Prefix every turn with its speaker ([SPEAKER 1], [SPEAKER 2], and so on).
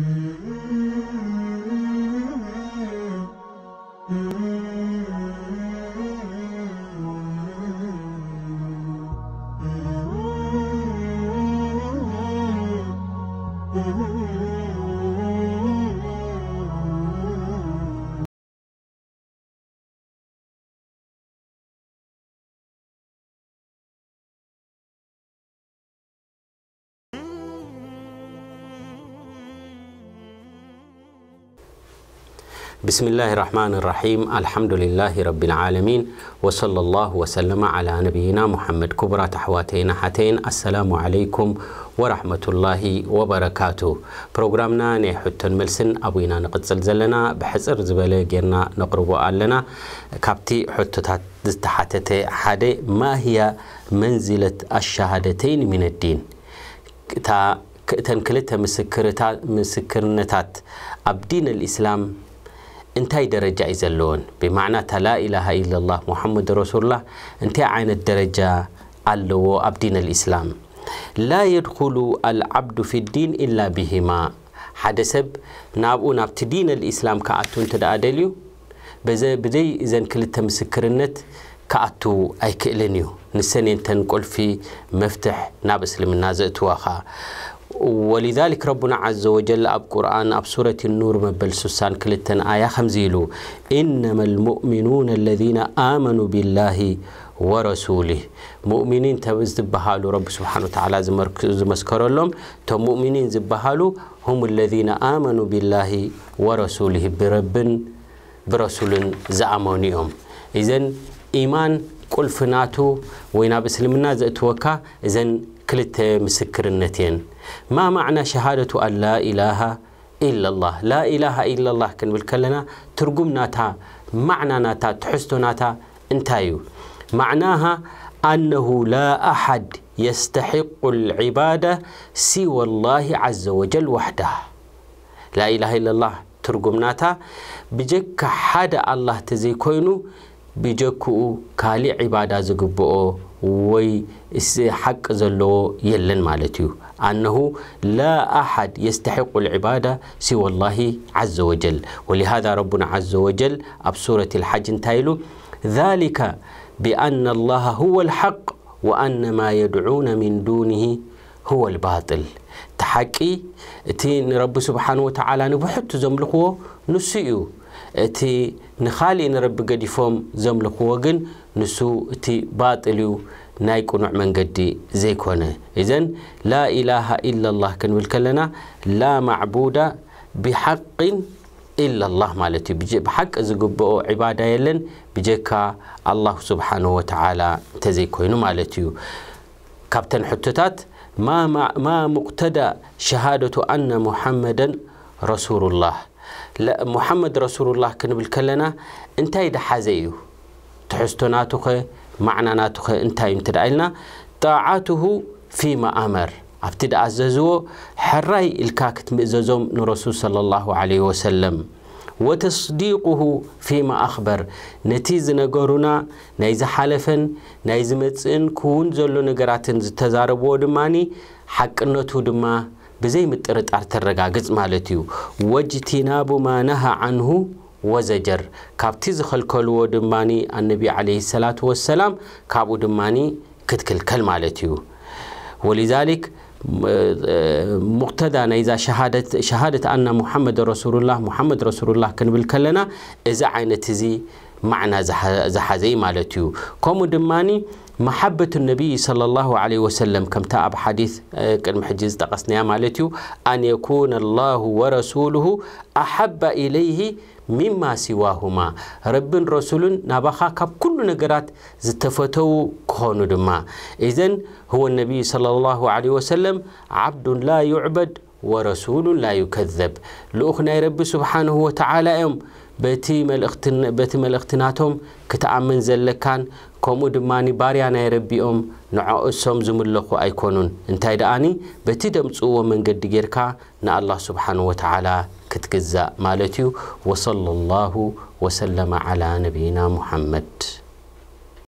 [SPEAKER 1] Mm-hmm. بسم الله الرحمن الرحيم الحمد لله رب العالمين وصلى الله وسلم على نبينا محمد كبرات أحواتينا حتين السلام عليكم ورحمة الله وبركاته برنامجنا نحتن ملسن أبوينا نقتصل زلنا بحصر زبالة جيرنا نقربو علنا كابتي حتتات تحتت حدا ما هي منزلة الشهادتين من الدين تن كلتا مسكرنتات أبدين الإسلام انتاي درجة يزلون بمعنى لا إله إلا الله محمد رسول الله انتاي عين الدرجة اللو أبدين الإسلام. لا يدخل العبد في الدين إلا بهما. حدسب نابو نابت دين الإسلام كأتو انت أدليو بزي بدي إذن كلتا مسكرنت كأتو أي كإلنيو نسنين تنقل في مفتح ناب إسلامنا توخا ولذلك ربنا عز وجل أب قرآن أب سورة النور مبل سسان كلتن آية خمزيلو. إنما المؤمنون الذين آمنوا بالله ورسوله. مؤمنين تبز زبهالو رب سبحانه وتعالى زمسكر لهم تو مؤمنين زبهالو هم الذين آمنوا بالله ورسوله برب برسول زأمونيهم. إذن إيمان قل فناتو وينا بسلمنا زأتوكا. إذن كلت مسكرنتين. ما معنى شهادة أن لا إله إلا الله؟ لا إله إلا الله كن بالكلنا ترجم ناتا معنى ناتا تحستو ناتا انتايو معناها أنه لا أحد يستحق العبادة سوى الله عز وجل وحده. لا إله إلا الله ترجم ناتا. بجك حدا الله تزي كوينو بجكو كالي عبادة زقبؤو. وي حق زلو يلن مالتيو أنه لا أحد يستحق العبادة سوى الله عز وجل ولهذا ربنا عز وجل ابسوره الحج تايلو ذلك بأن الله هو الحق وأن ما يدعون من دونه هو الباطل تحكي تين رب سبحانه وتعالى نبحت زملكو نسيو تي نخالي نرب قديفهم زملكو وقن ንሱ እቲ ባጥል እዩ ናይ ቁኑዕ መንገዲ ዘይኮነ እዘን ላ ኢላሃ ኢላላህ ክንብል ከለና ላ ማዕቡዳ ብሓቅን ኢላላህ ማለት እዩ ብሓቂ ዝግብኦ ዒባዳ የለን ብጀካ ኣላሁ ስብሓንሁ ወተዓላ እንተዘይኮይኑ ማለት እዩ ካብተን ሕቶታት ማ ሙቅተዳ ሸሃደቱ ኣነ ሙሐመደን ረሱሉላህ ሙሐመድ ረሱሉላህ ክንብል ከለና እንታይ ደሓዘ እዩ ትሕዝቶ ናቱ ኸ ማዕና ናቱ ኸ እንታይ እዩ እንት ደኣ ኢልና ጣዓትሁ ፊማ ኣመር ኣብቲ ደኣ ዘዝዎ ሕራይ ኢልካ ክትምእዘዞም ንረሱል صለ ላሁ ለ ወሰለም ወተስዲቁሁ ፊማ ኣኽበር ነቲ ዝነገሩና ናይ ዝሓለፈን ናይ ዝመፅእን ክውን ዘሎ ነገራትን ዝተዛረብዎ ድማኒ ሓቅነቱ ድማ ብዘይ ምጥርጣር ተረጋግፅ ማለት እዩ ወጅትናቡ ማ ነሃ ዓንሁ وزجر كابتز خلقلو دماني النبي عليه الصلاة والسلام كابو دماني كتكل كلمالتيو ولذلك مقتدانا إذا شهادة شهادة أن محمد رسول الله محمد رسول الله كان بالكلنا إذا عينتزي معنى زحزي مالتيو كومو دماني محبة النبي صلى الله عليه وسلم كم تأب حديث آه، كلمة حجز تقصنيا مالتيو أن يكون الله ورسوله أحب إليه مما سواهما. رب رسول نبخا كب كل نقرات زتفتو كونو دما. إذن هو النبي صلى الله عليه وسلم عبد لا يعبد ورسول لا يكذب. لأخنا رب سبحانه وتعالى يوم بتي ملأختناتهم كتأمن زلكان ከምኡ ድማ ባርያ ናይ ረቢኦም ንዕኡ እሶም ዝምለኹ ኣይኮኑን እንታይ ደኣኒ በቲ ደምፅዎ መንገዲ ጌርካ ንኣላه ስብሓን ወተላ ክትግዛእ ማለት እዩ ወصለ ላሁ ወሰለማ ዓላ ነብይና ሙሐመድ